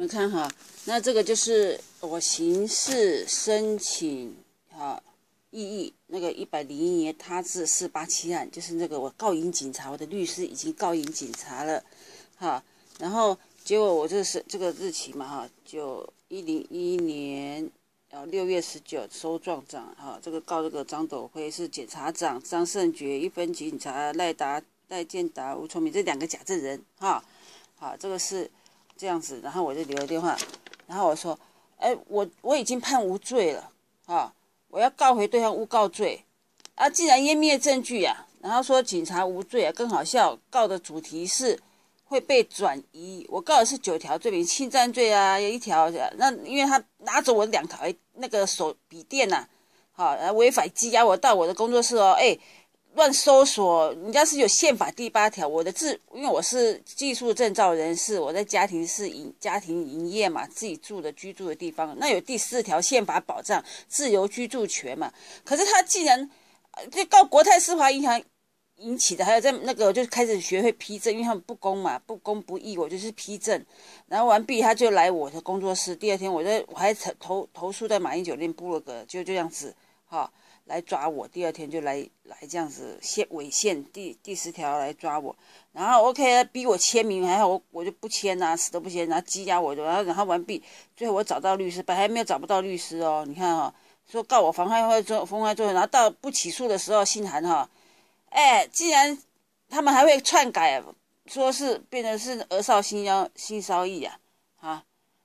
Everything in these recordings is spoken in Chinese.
你们看哈，那这个就是我刑事申请哈异议那个一百零一年他字四八七案，就是那个我告赢警察，我的律师已经告赢警察了，哈，然后结果我这是这个日期嘛哈，就一零一年。然后六月十九收状章，哈，这个告这个张斗辉是检察长张胜觉，一分警察赖达赖建达吴聪明这两个假证人，哈，好，这个是这样子，然后我就留了电话，然后我说，哎，我我已经判无罪了，哈，我要告回对方诬告罪，啊，既然湮灭证据呀，然后说警察无罪啊，更好笑，告的主题是。会被转移。我告的是九条罪名，侵占罪啊，有一条。那因为他拿走我两台那个手笔电呐，好，违法羁押我到我的工作室哦，哎，乱搜索。人家是有宪法第八条，我的自，因为我是技术证照人士，我在家庭是营家庭营业嘛，自己住的居住的地方，那有第四条宪法保障自由居住权嘛。可是他既然就告国泰世华银行。引起的，还有在那个就开始学会批证，因为他们不公嘛，不公不义，我就是批证，然后完毕，他就来我的工作室。第二天，我在我还投投投诉在马英酒店部落格，就这样子，哈，来抓我。第二天就来来这样子限违宪第第十条来抓我，然后 OK 逼我签名，还好我我就不签呐，死都不签，然后羁押我，然后然后完毕，最后我找到律师，本来没有找不到律师哦，你看哈，说告我妨害或者妨害作，然后到不起诉的时候，信函哈。哎，既然他们还会篡改，说是变成是儿少新妖新骚意啊，啊，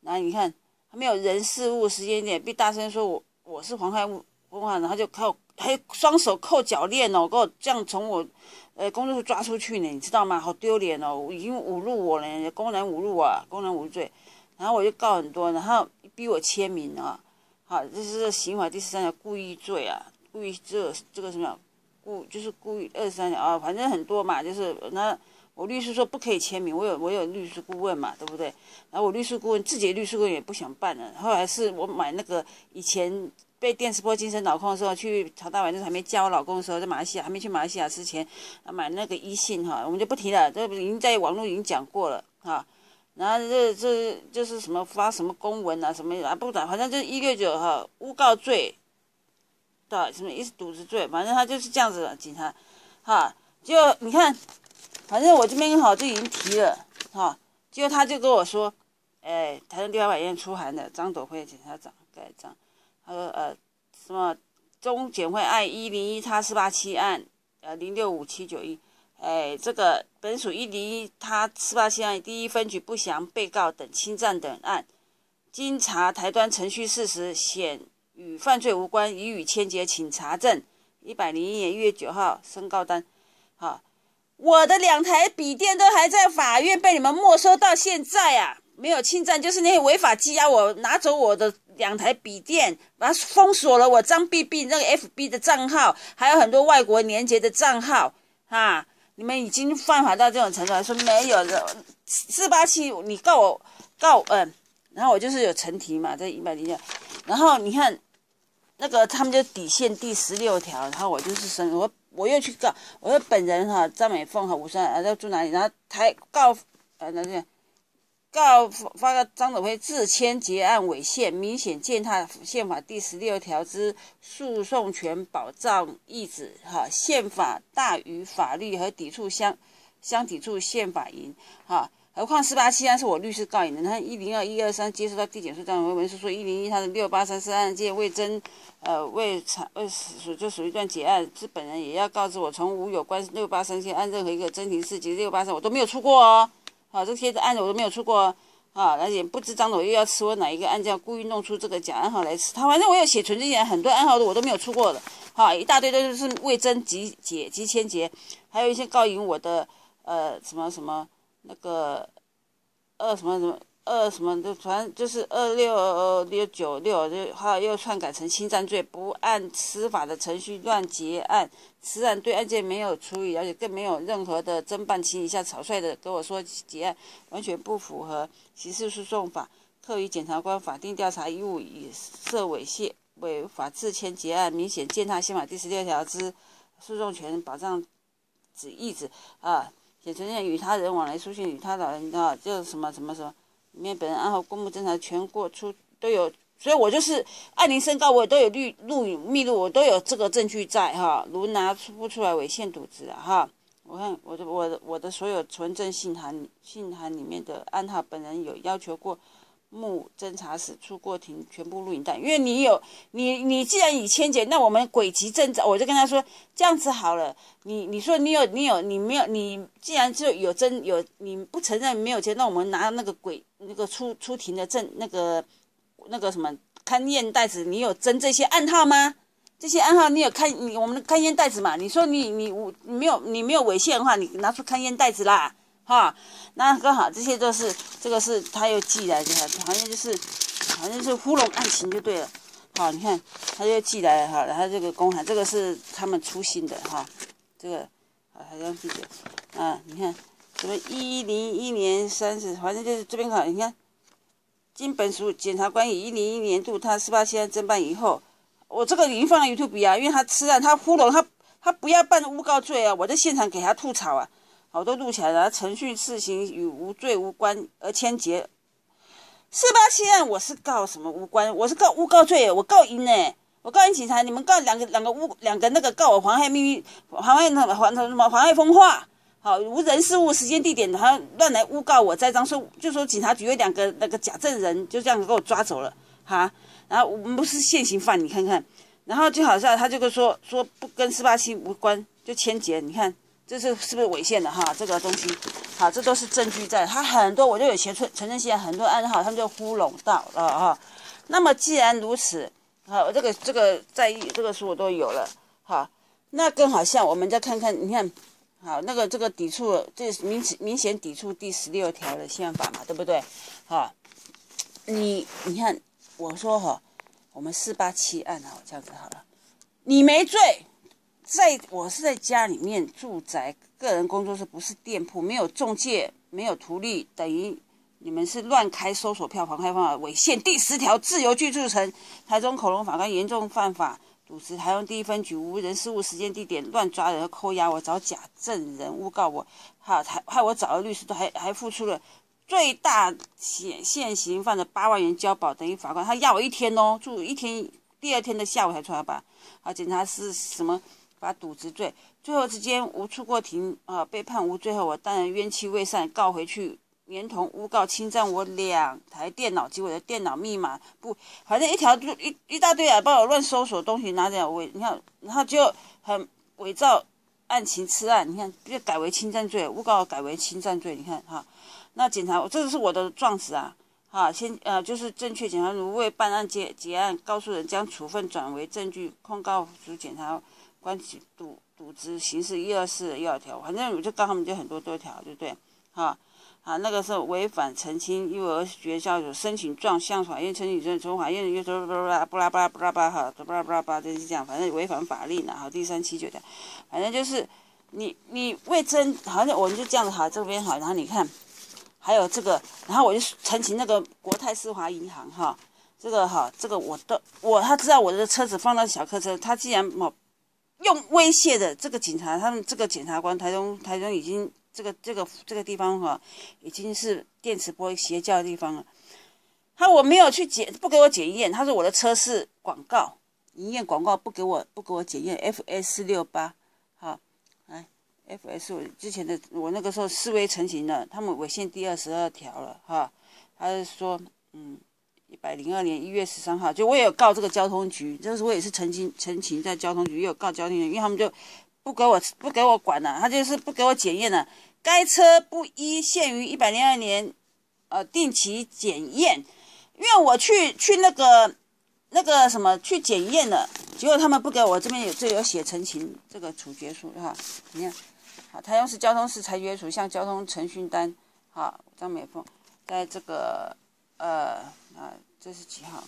然后你看还没有人事物时间点，被大声说我我是妨害物黄海，然后就靠还双手扣脚链哦，给我这样从我呃工作室抓出去呢，你知道吗？好丢脸哦，已经侮辱我了，公然侮辱啊，公然无罪，然后我就告很多，然后逼我签名啊，好，这是刑法第十三条故意罪啊，故意这这个什么？故就是故意二十三条啊，反正很多嘛，就是那我律师说不可以签名，我有我有律师顾问嘛，对不对？然后我律师顾问自己的律师顾问也不想办了，后来是我买那个以前被电磁波精神脑控的时候，去曹大晚那时还没嫁我老公的时候，在马来西亚还没去马来西亚之前，买那个一信哈，我们就不提了，这已经在网络已经讲过了哈。然后这这就是什么发什么公文啊什么啊不打，反正就是一六九哈诬告罪。对，什么意思？渎职罪，反正他就是这样子的警察，哈，就你看，反正我这边好就已经提了，哈，结果他就跟我说，哎，台中地方法院出函的张朵辉检察长盖章，他说呃，什么中检会案一零一他四八七案，呃零六五七九一，哎，这个本属一零一他四八七案第一分局不详被告等侵占等案，经查台端程序事实显。与犯罪无关，已予签结，请查证。一百零一年一月九号申告单。好，我的两台笔电都还在法院被你们没收到现在啊，没有侵占，就是那些违法羁押我，拿走我的两台笔电，把它封锁了我张碧碧那个 FB 的账号，还有很多外国年节的账号啊！你们已经犯法到这种程度，说没有的四八七，你告我告嗯，然后我就是有陈题嘛，在一百零六，然后你看。那个他们就底线第十六条，然后我就是申我我又去告，我说本人哈张美凤哈吴山啊要住哪里，然后台告呃那个告发个张斗辉自签结案违宪，明显践踏宪法第十六条之诉讼权保障意志哈，宪法大于法律和抵触相相抵触宪法赢哈。何况四八七案是我律师告赢的，他一零二一二三接收到地检署张文文书说一零一他的六八三四案件未侦，呃未查未属就属于断结案，是本人也要告知我从无有关六八三线案任何一个侦庭事及六八三我都没有出过哦，啊这些的案子我都没有出过啊，而且不知张总又要吃我哪一个案件，故意弄出这个假案号来吃他，反正我有写存证件，很多案号的我都没有出过的，好一大堆都是未征集解及签结，还有一些告赢我的呃什么什么。那个呃什么什么二什么的，反正就是二六六九六，就后又篡改成侵占罪，不按司法的程序乱结案，此案对案件没有处理，而且更没有任何的侦办，情形下草率的跟我说结案，完全不符合刑事诉讼法，课予检察官法定调查义务，以涉猥亵违法自签结案，明显践踏宪法第十六条之诉讼权保障之意志啊。也存在与他人往来书信与他人啊，就是什么什么什么，里面本人案后公布侦查全过出都有，所以我就是按铃申告，我都有录录影密录，我都有这个证据在哈，如拿出不出来违宪渎职啊哈。我看我的我的我的所有存证信函信函里面的案号，本人有要求过目侦查室出过庭全部录影带，因为你有你你既然已签检，那我们轨迹证照，我就跟他说这样子好了，你你说你有你有你没有你既然就有真有你不承认没有签，那我们拿那个轨那个出出庭的证那个那个什么勘验袋子，你有真这些暗号吗？这些暗号你有看你我们的勘验袋子嘛？你说你你我没有你没有违宪的话，你拿出勘验袋子啦，哈，那刚好这些都是这个是他又寄来的，好像就是好像是糊弄案情就对了，好，你看他又寄来了哈，然后这个公函这个是他们出信的哈，这个好还要记得啊，你看什么一零一年三十，反正就是这边好，你看经本署检察官以一零一年度他司法现侦办以后。我这个已经放在 YouTube 啊，因为他吃了，他糊弄他，他不要办诬告罪啊，我在现场给他吐槽啊，好多录起来了。程序事情与无罪无关而牵结，四八七案我是告什么无关？我是告诬告罪，我告赢呢，我告赢警察，你们告两个两个诬两个那个告我妨害秘密，妨害那妨什么妨害风化，好无人事物时间地点，他乱来诬告我栽赃，说就说警察局有两个那个假证人，就这样给我抓走了，哈。然后我们不是现行犯，你看看，然后就好像他这个说说不跟四八七无关就牵结，你看这是是不是违宪的哈？这个东西，好，这都是证据在，他很多我就有前存存证信很多案号他们就糊弄到了哈。那么既然如此，好，这个这个在意这个书我都有了，好，那更好像我们再看看，你看，好，那个这个抵触，这明明显抵触第十六条的宪法嘛，对不对？好，你你看。我说哈，我们四八七案啊，这样子好了，你没罪，在我是在家里面住宅个人工作室，不是店铺，没有中介，没有图利，等于你们是乱开搜索票，房，开放违宪第十条自由居住层，台中口龙法官严重犯法，主持台中第一分局无人事务时间地点乱抓人扣押我，找假证人诬告我，哈，还害我找了律师，都还还付出了。最大现现行犯的八万元交保，等于法官他压我一天哦，住一天，第二天的下午才出来吧。啊，检察是什么？把渎职罪，最后之间无出过庭啊，被判无罪后，我当然冤气未散，告回去，连同诬告侵占我两台电脑及我的电脑密码，不，反正一条就一一大堆啊，帮我乱搜索东西，拿着伪，你看，然后就很伪造案情吃案，你看，就改为侵占罪，诬告改为侵占罪，你看哈。那检察，这是我的状词啊，哈，先呃，就是正确检察如未办案结结案，告诉人将处分转为证据控告属检察关起赌赌资刑事一二四一二条，反正我就告他们就很多多条，对不对？哈，啊，那个是违反澄清幼儿学校有申请状向法院申请证，从法院又说巴拉巴拉巴拉巴拉巴拉哈，巴拉巴拉巴拉就是这样，反正违反法令了，好，第三七九条，反正就是你你未征，好像我们就这样子好，这边好，然后你看。还有这个，然后我就澄清那个国泰世华银行哈，这个哈，这个我都我他知道我的车子放到小客车，他既然某用威胁的这个警察，他们这个检察官台中台中已经这个这个这个地方哈，已经是电磁波邪教的地方了。他我没有去检，不给我检验，他说我的车是广告营业广告，不给我不给我检验，F S 六八。F.S. 我之前的我那个时候示威成型了，他们违宪第二十二条了哈，他是说，嗯，一百零二年一月十三号，就我也有告这个交通局，就是我也是曾经澄清在交通局也有告交通局，因为他们就不给我不给我管了，他就是不给我检验了，该车不依限于一百零二年，呃，定期检验，因为我去去那个那个什么去检验了，结果他们不给我这边有这有写澄清这个处决书哈，你看。好，台中市交通市裁决署向交通程序单，好，张美凤，在这个呃啊，这是几号？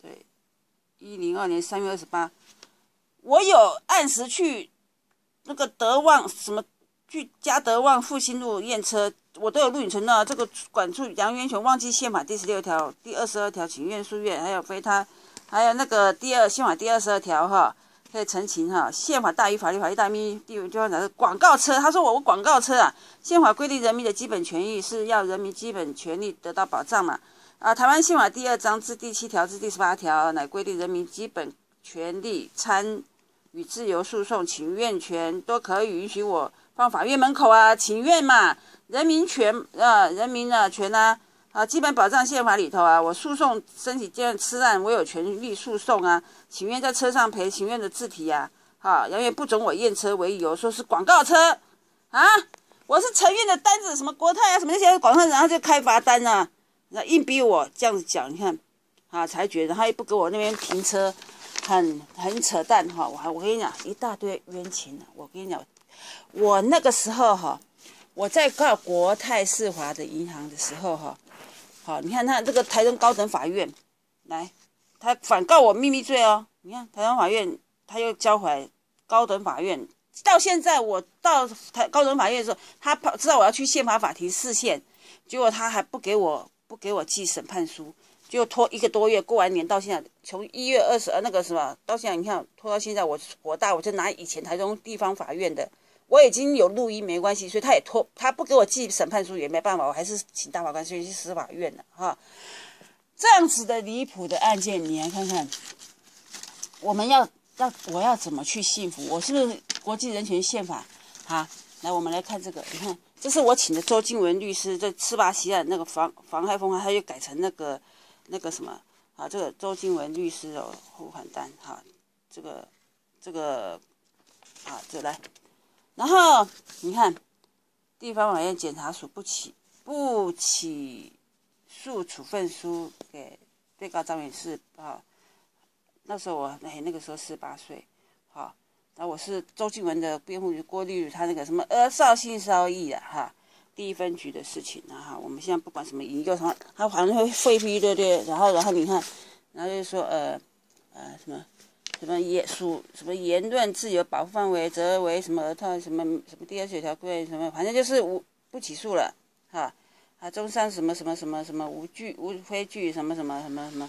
对，一零二年三月二十八，我有按时去那个德旺什么去嘉德旺复兴路验车，我都有录影存档。这个管处杨元雄忘记宪法第十六条、第二十二条请愿书院，还有非他，还有那个第二宪法第二十二条哈。可以澄清哈，宪法大于法律，法律大于民意，地就方讲是广告车。他说我我广告车啊，宪法规定人民的基本权益是要人民基本权利得到保障嘛。啊，台湾宪法第二章至第七条至第十八条乃规定人民基本权利参与自由诉讼、请愿权都可以允许我放法院门口啊，请愿嘛，人民权啊，人民的权啊。啊，基本保障宪法里头啊，我诉讼申请这样吃案，我有权利诉讼啊，请愿在车上赔请愿的字体呀，哈，永远不准我验车为由，说是广告车啊，我是承运的单子，什么国泰啊，什么那些广告，然后就开罚单啊，那硬逼我这样子讲，你看，啊，才觉得他也不给我那边停车，很很扯淡哈，我还我跟你讲一大堆冤情呢，我跟你讲，我那个时候哈，我在告国泰世华的银行的时候哈。好，你看他这个台中高等法院，来，他反告我秘密罪哦。你看台中法院，他又交回来高等法院。到现在我到台高等法院的时候，他跑知道我要去宪法法庭释宪，结果他还不给我不给我寄审判书，就拖一个多月。过完年到现在，从一月二十二那个什么到现在，你看拖到现在，我火大，我就拿以前台中地方法院的。我已经有录音，没关系，所以他也拖，他不给我寄审判书也没办法，我还是请大法官去司法院了哈。这样子的离谱的案件，你来看看，我们要要我要怎么去幸福？我是不是国际人权宪法？哈，来，我们来看这个，你看，这是我请的周静文律师在赤巴西岸那个防防害风化，他又改成那个那个什么啊？这个周静文律师的付款单哈，这个这个啊，这来。然后你看，地方法院检察署不起不起诉处分书给被告张女士啊。那时候我哎那个时候十八岁，那我是周静文的辩护人郭丽他那个什么呃，绍兴绍义的哈，第一分局的事情啊哈。我们现在不管什么引诱什么，他反正会废批对对？然后然后你看，然后就说呃呃什么。什么言属什么言论自由保护范围，则为什么他什么什么第二十九条规定什么，反正就是无不起诉了，哈啊中山什么什么什么什么无据无非据什么什么什么什么，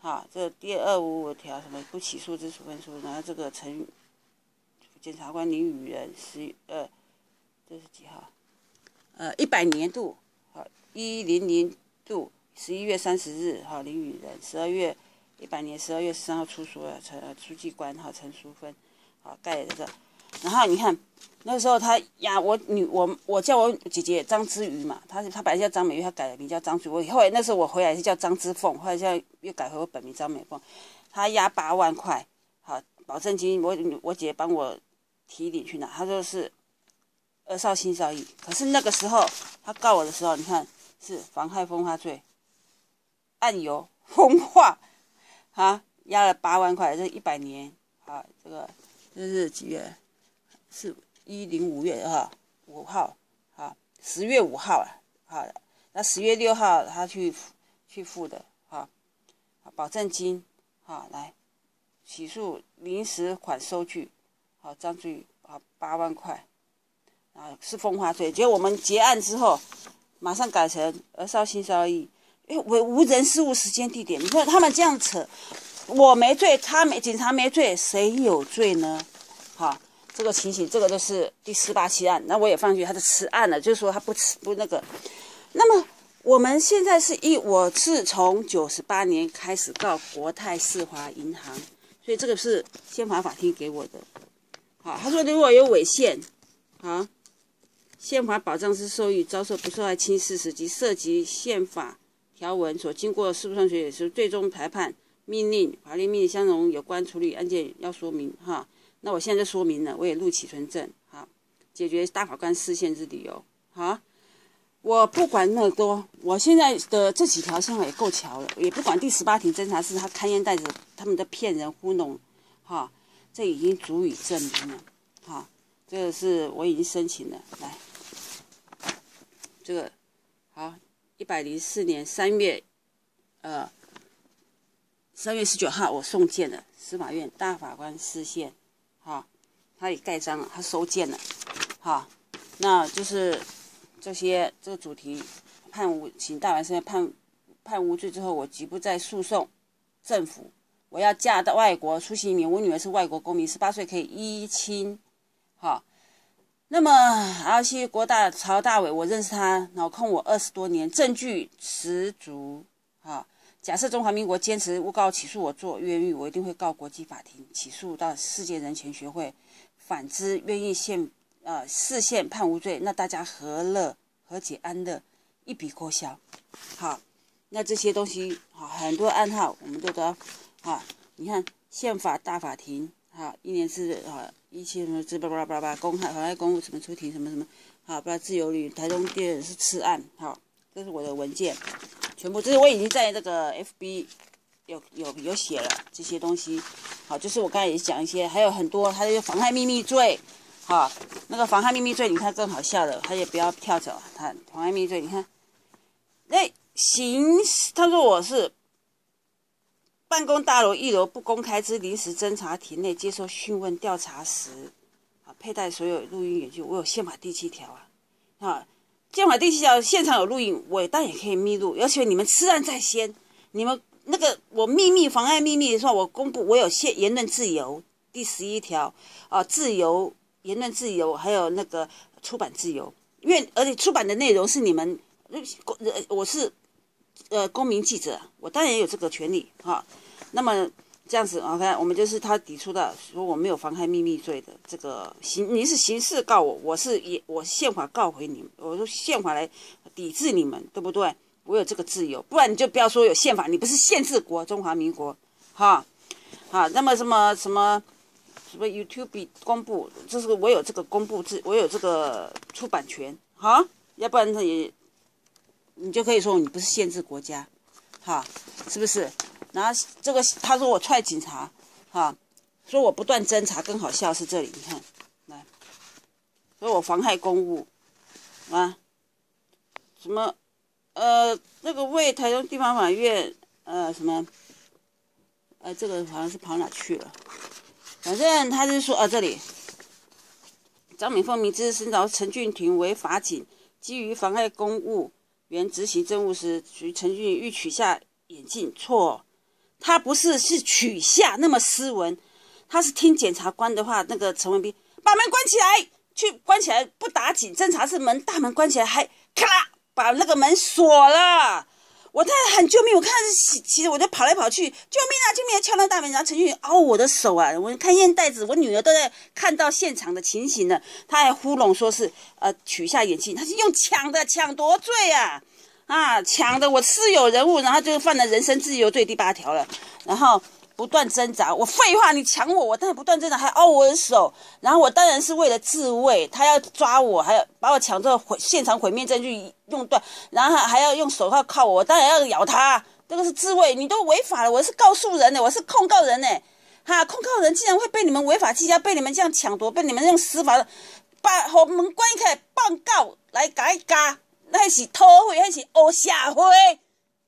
哈这第二五五条什么不起诉之处分书，然后这个陈检察官林雨人十呃这是几号？呃一百年度好一零零度十一月三十日哈林雨人十二月。一百年十二月十三号出书了，陈书记官哈陈淑芬，好盖的这，然后你看那时候他呀，我女我我叫我姐姐张之瑜嘛，她她本来叫张美玉，她改了名叫张之瑜。我后来那时候我回来是叫张之凤，后来现在又改回我本名张美凤。她押八万块，好保证金，我我姐帮我提领去拿，他说是二少性少义，可是那个时候他告我的时候，你看是妨害风化罪，案由风化。啊，押了八万块，这一百年，啊，这个这是几月？是一零五月哈五号，啊，十月五号啊，好，那十月六号他去去付的，哈，保证金，哈，来起诉临时款收据，好，张志宇，啊，八万块，啊，是风花罪，结果我们结案之后，马上改成儿少性骚扰。因为无人事物时间地点，你看他们这样扯，我没罪，他没警察没罪，谁有罪呢？好，这个情形，这个都是第十八期案，那我也放弃他的此案了，就是说他不吃不那个。那么我们现在是一，我是从九十八年开始告国泰世华银行，所以这个是宪法法庭给我的。好，他说如果有违宪，好，宪法保障是受益遭受不受害轻事实及涉及宪法。条文所经过事务上学也是最终裁判命令法律命令相容有关处理案件要说明哈，那我现在说明了，我也录起存证好，解决大法官视线之理由好，我不管那么多，我现在的这几条宪法也够巧了，也不管第十八庭侦查是他勘验带着他们的骗人糊弄哈，这已经足以证明了。哈，这个是我已经申请了来，这个好。一百零四年三月，呃，三月十九号，我送件了，司法院大法官释宪，哈，他也盖章了，他收件了，哈，那就是这些这个主题判无，请大法官判判无罪之后，我即不再诉讼政府，我要嫁到外国出席移民，我女儿是外国公民，十八岁可以依亲，好。那么而且国大曹大伟，我认识他，脑控我二十多年，证据十足，好。假设中华民国坚持诬告起诉我做冤狱，我一定会告国际法庭，起诉到世界人权学会。反之，愿意宪呃视线判无罪，那大家和乐和解安乐，一笔勾销。好，那这些东西好，很多暗号我们都得好。你看宪法大法庭，好，一年是啊一七什么之叭叭叭叭公开妨碍公务什么出庭什么什么，好，不知道自由旅台中店是吃案，好，这是我的文件。全部，这是我已经在那个 FB 有有有写了这些东西，好，就是我刚才也讲一些，还有很多，他的妨害秘密罪，好，那个妨害秘密罪，你看更好笑的，他也不要跳走，他妨害秘密罪，你看，那行，他说我是办公大楼一楼不公开之临时侦查庭内接受讯问调查时，啊，佩戴所有录音眼镜，我有宪法第七条啊，啊。宪法第七条，现场有录音，我当然也可以密录。而且你们吃案在先，你们那个我秘密妨碍秘密的时候，我公布我有限言论自由，第十一条啊，自由言论自由，还有那个出版自由。因为而且出版的内容是你们，呃，我是呃公民记者，我当然也有这个权利哈。那么。这样子，OK，我们就是他提出的，说我没有妨害秘密罪的这个刑，你是刑事告我，我是也我宪法告回你们，我说宪法来抵制你们，对不对？我有这个自由，不然你就不要说有宪法，你不是宪制国中华民国，哈，好，那么什么什么什么 YouTube 公布，就是我有这个公布制，我有这个出版权，哈，要不然也你就可以说你不是宪制国家，哈，是不是？然后这个他说我踹警察，哈，说我不断侦查，更好笑是这里，你看，来，说我妨害公务，啊，什么，呃，那个为台中地方法院，呃，什么，呃，这个好像是跑哪去了，反正他是说啊，这里，张敏凤明知申找陈俊廷为法警，基于妨害公务原执行政务时，于陈俊欲取下眼镜，错。他不是是取下那么斯文，他是听检察官的话。那个陈文斌把门关起来，去关起来不打紧，侦查室门大门关起来，还咔啦把那个门锁了。我在喊救命，我看是其实我就跑来跑去，救命啊救命！啊！敲那大门，然后陈俊凹我的手啊，我看烟袋子，我女儿都在看到现场的情形了，他还糊弄说是呃取下眼镜，他是用抢的，抢夺罪啊。啊，抢的我私有人物，然后就犯了人身自由罪第八条了，然后不断挣扎。我废话，你抢我，我当然不断挣扎，还凹我的手，然后我当然是为了自卫，他要抓我，还要把我抢这毁现场毁灭证据用断，然后还要用手铐铐我，当然要咬他，这个是自卫，你都违法了，我是告诉人呢，我是控告人呢，哈，控告人竟然会被你们违法羁押，被你们这样抢夺，被你们用司法把后门关开，报告来改加。那是土匪，那是黑社会，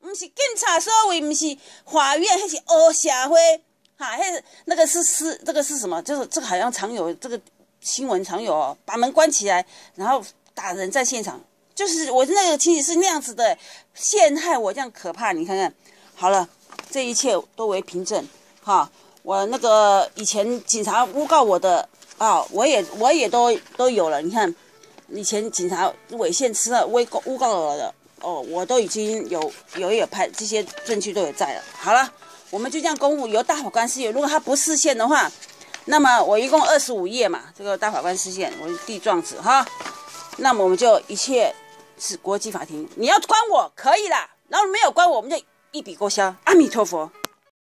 不是警察所为，不是法院，那是黑社会。哈，那那个是是这个是什么？就是这个好像常有这个新闻常有哦，把门关起来，然后打人在现场，就是我那个亲戚是那样子的，陷害我这样可怕。你看看，好了，这一切都为凭证。哈，我那个以前警察诬告我的啊，我也我也都都有了。你看。以前警察猥亵吃了诬告诬告我的哦，我都已经有有有拍这些证据都有在了。好了，我们就这样公务由大法官释宪。如果他不释宪的话，那么我一共二十五页嘛，这个大法官释宪，我递状子哈。那么我们就一切是国际法庭，你要关我可以啦，然后没有关，我们就一笔勾销。阿弥陀佛。